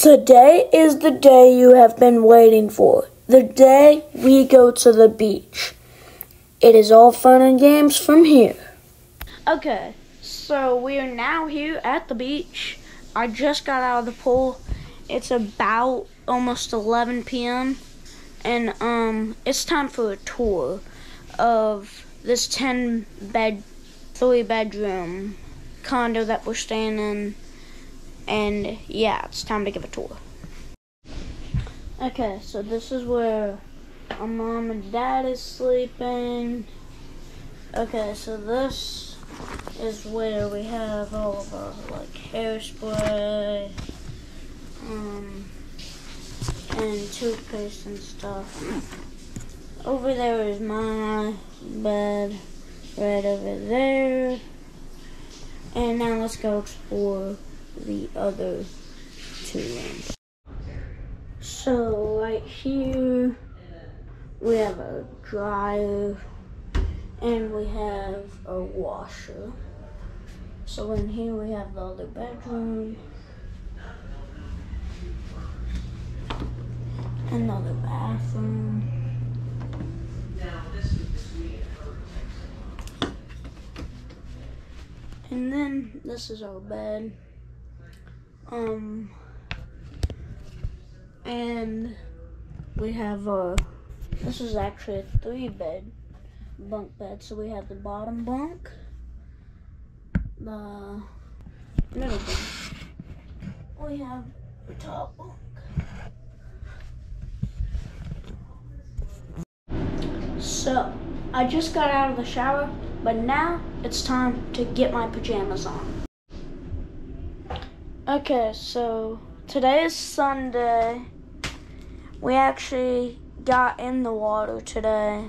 Today is the day you have been waiting for. The day we go to the beach. It is all fun and games from here. Okay, so we are now here at the beach. I just got out of the pool. It's about almost 11 p.m. and um it's time for a tour of this 10 bed 3 bedroom condo that we're staying in. And yeah, it's time to give a tour. Okay, so this is where our mom and dad is sleeping. Okay, so this is where we have all of our like hairspray, um, and toothpaste and stuff. Over there is my bed, right over there. And now let's go explore the other two rooms. So right here we have a dryer and we have a washer. So in here we have the other bedroom. Another bathroom. And then this is our bed. Um and we have a this is actually a three bed bunk bed. So we have the bottom bunk, the middle bunk. We have the top bunk. So, I just got out of the shower, but now it's time to get my pajamas on. Okay, so today is Sunday. We actually got in the water today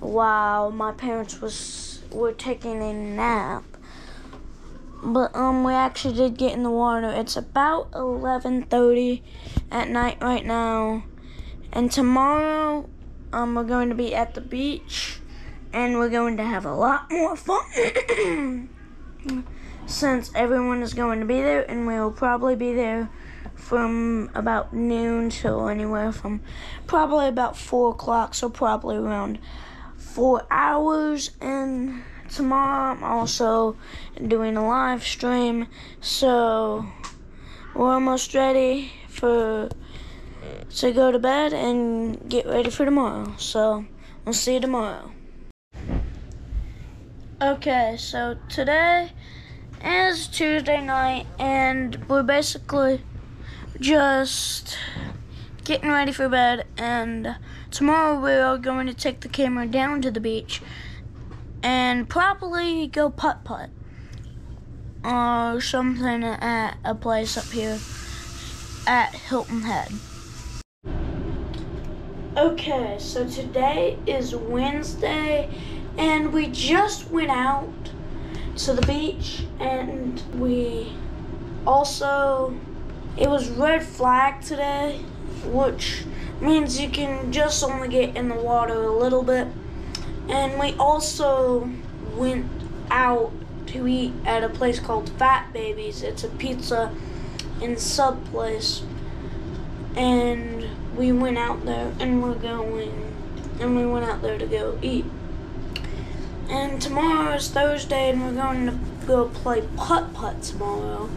while my parents was were taking a nap. But um we actually did get in the water. It's about 11:30 at night right now. And tomorrow um we're going to be at the beach and we're going to have a lot more fun. Since everyone is going to be there and we will probably be there from about noon till anywhere from probably about four o'clock, so probably around four hours. And tomorrow I'm also doing a live stream, so we're almost ready for to go to bed and get ready for tomorrow. So we'll see you tomorrow. Okay, so today is Tuesday night, and we're basically just getting ready for bed. And tomorrow we are going to take the camera down to the beach and probably go putt putt or something at a place up here at Hilton Head. Okay, so today is Wednesday, and we just went out to the beach, and we also it was red flag today, which means you can just only get in the water a little bit. And we also went out to eat at a place called Fat Baby's. It's a pizza and sub place. And we went out there and we're going and we went out there to go eat. And tomorrow is Thursday and we're going to go play putt putt tomorrow.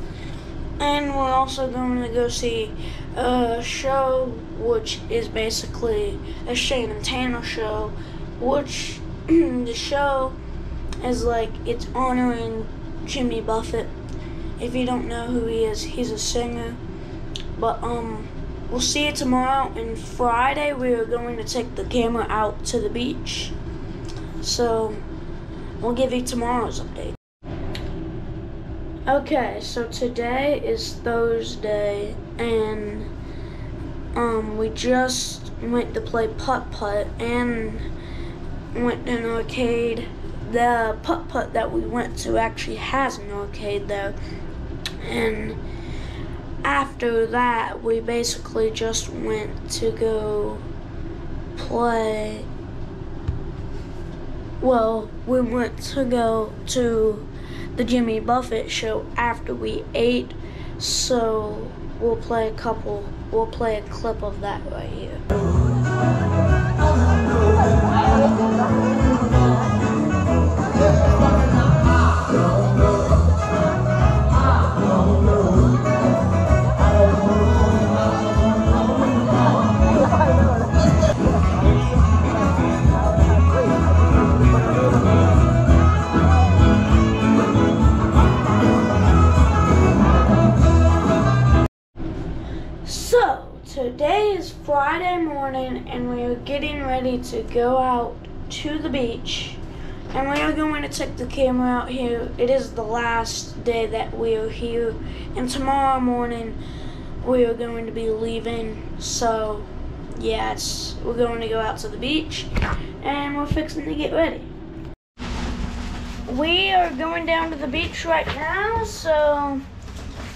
And we're also going to go see a show, which is basically a Shane and Tanner show, which the show is like it's honoring Jimmy Buffett. If you don't know who he is, he's a singer. But um, we'll see you tomorrow. And Friday, we are going to take the camera out to the beach. So we'll give you tomorrow's update. Okay, so today is Thursday, and um, we just went to play putt putt and went to an arcade. The putt putt that we went to actually has an arcade though, and after that, we basically just went to go play. Well, we went to go to the Jimmy Buffett show after we ate. So we'll play a couple, we'll play a clip of that right here. Ready to go out to the beach. And we are going to take the camera out here. It is the last day that we are here, and tomorrow morning we are going to be leaving. So, yeah, we're going to go out to the beach, and we're fixing to get ready. We are going down to the beach right now, so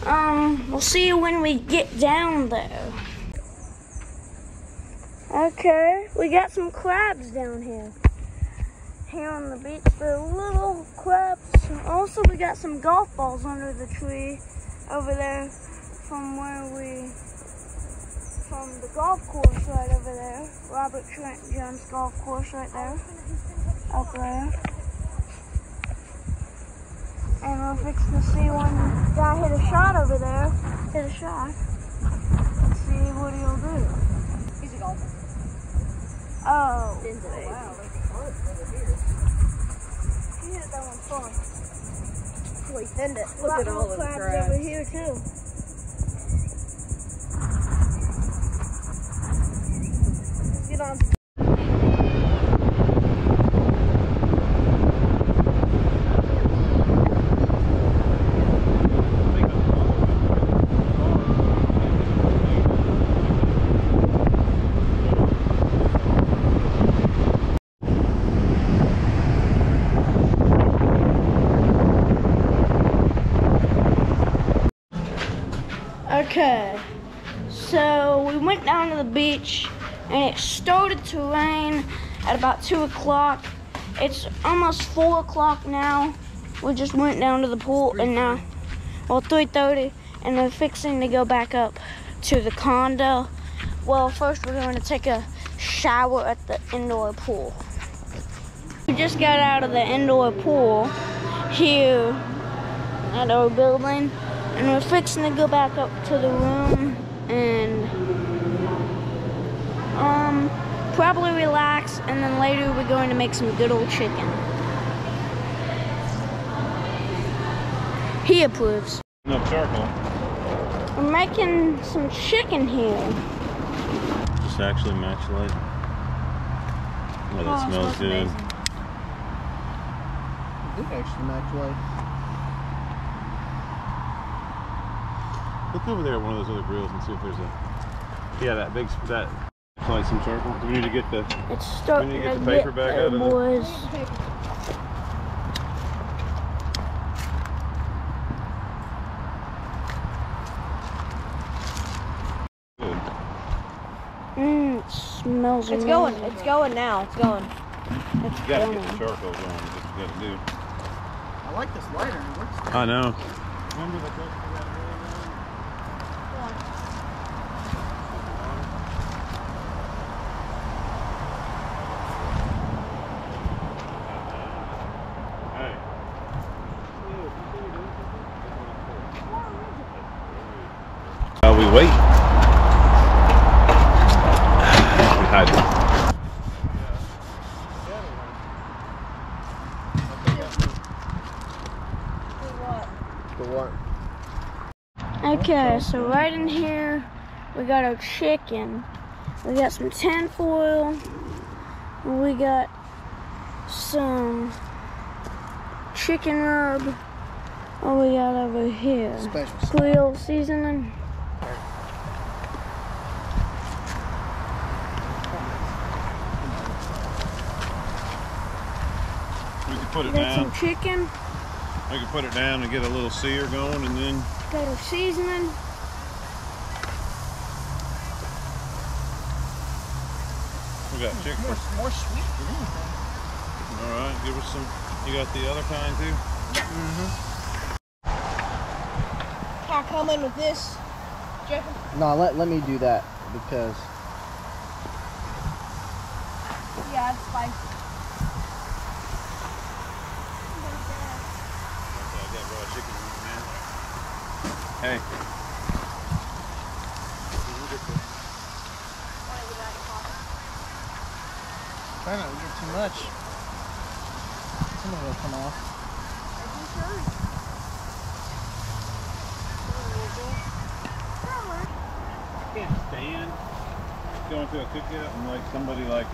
um, we'll see you when we get down there. Okay, we got some crabs down here. Here on the beach, they're little crabs. Also, we got some golf balls under the tree over there from where we, from the golf course right over there. Robert Trent Jones Golf Course right there. Up there. And we're fixing to see one guy hit a shot over there. Hit a shot. Let's see what he'll do. He's a golfer. Oh. Wow, there's a over here. He hit that one he thinned it. Look at all crabs crabs. over here too. Get on. Okay. So we went down to the beach and it started to rain at about 2 o'clock. It's almost 4 o'clock now. We just went down to the pool and now, well, 3.30 and we're fixing to go back up to the condo. Well, first we're going to take a shower at the indoor pool. We just got out of the indoor pool here at our building and we're fixing to go back up to the room and um probably relax and then later we're going to make some good old chicken. He approves. No circle. We're making some chicken here. Just actually match light. Oh, that Oh, smells smells good. amazing. Did actually match light. Look over there at one of those other grills and see if there's a. Yeah, that big that. Light some circle. Do we need to get the? It's starting We need to to get the paper back there, out of it. boys. Good. Mmm, it smells It's amazing. going. It's going now. It's going. It's You gotta going. get the charcoal going. That's what you gotta do. I like this lighter. It works. I know. Remember the truck we got Hey. While we wait. We hide. For? Okay, so right in here, we got our chicken. We got some tin foil. We got some chicken rub. What we got over here? Special. Creole seasoning. Put it down. some chicken. We can put it down and get a little sear going and then Got our seasoning. we got chicken. More, more sweet than anything. All right, give us some. You got the other kind too? Mm-hmm. Can I come in with this? Jacob? No, let let me do that because Yeah, it's spicy. Hey. try not to get too much. Some of it'll come off. I can't stand going to a cookout and like somebody like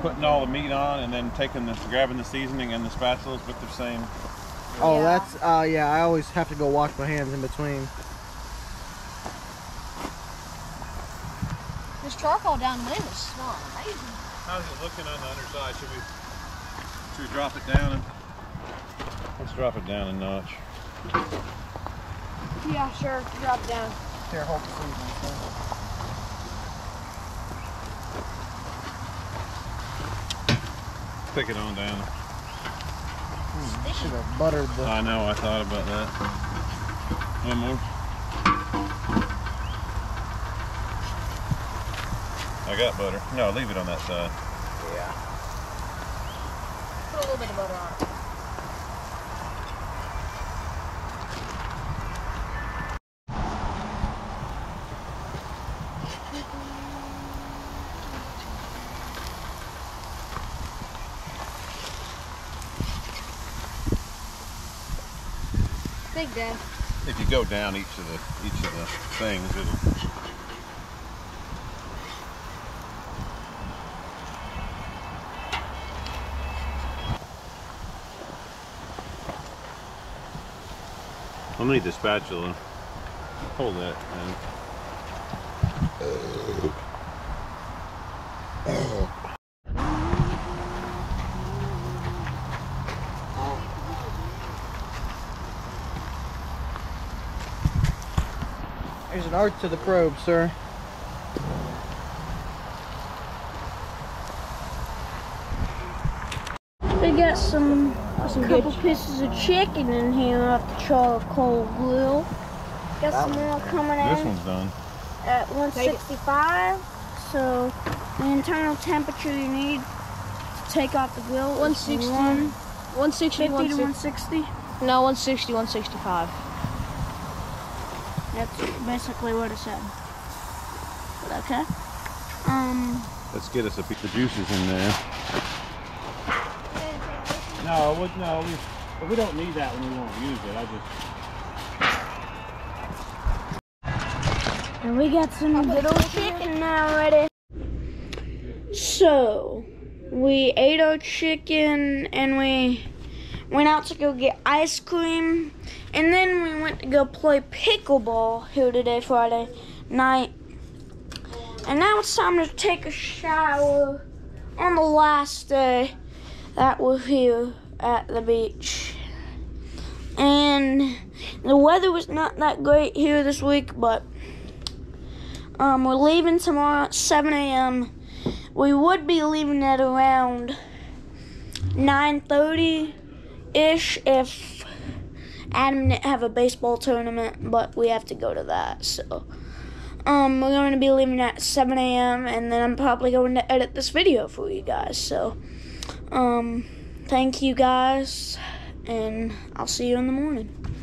putting all the meat on and then taking the grabbing the seasoning and the spatulas with the same. Oh, Yeah. that's uh yeah. I always have to go wash my hands in between. This charcoal downwind is smelling amazing. How's it looking on the underside? Should we should we drop it down? And, let's drop it down a notch. Yeah, sure. Drop it down. Here, hold the seasoning. son. Stick it on down. Should have buttered the. I know. I thought about that. One more. I got butter. No, leave it on that side. Yeah. Put a little bit of butter on it. Big Dad. If you go down each of the each of the things, it'll. I'll need the spatula. Hold that, man. There's art to the probe, sir. We got some, a couple pieces of chicken in here off the charcoal grill. Got some more coming This in one's done. at 165. So the internal temperature you need to take off the grill is 160. 150 160, to 160. 160. No, 160, 165. That's basically what it said. But okay. Um, Let's get us a piece of juices in there. No, we, no, we, we don't need that when we won't use it. I just. and we got some good old chicken now ready. So, we ate our chicken and we went out to go get ice cream. And then we went to go play pickleball here today, Friday night. And now it's time to take a shower on the last day that we're here at the beach. And the weather was not that great here this week, but um, we're leaving tomorrow at 7 a.m. We would be leaving at around 9:30 ish if Adam didn't have a baseball tournament, but we have to go to that. So, um, we're going to be leaving at 7 a.m. and then I'm probably going to edit this video for you guys. So, um, thank you guys, and I'll see you in the morning.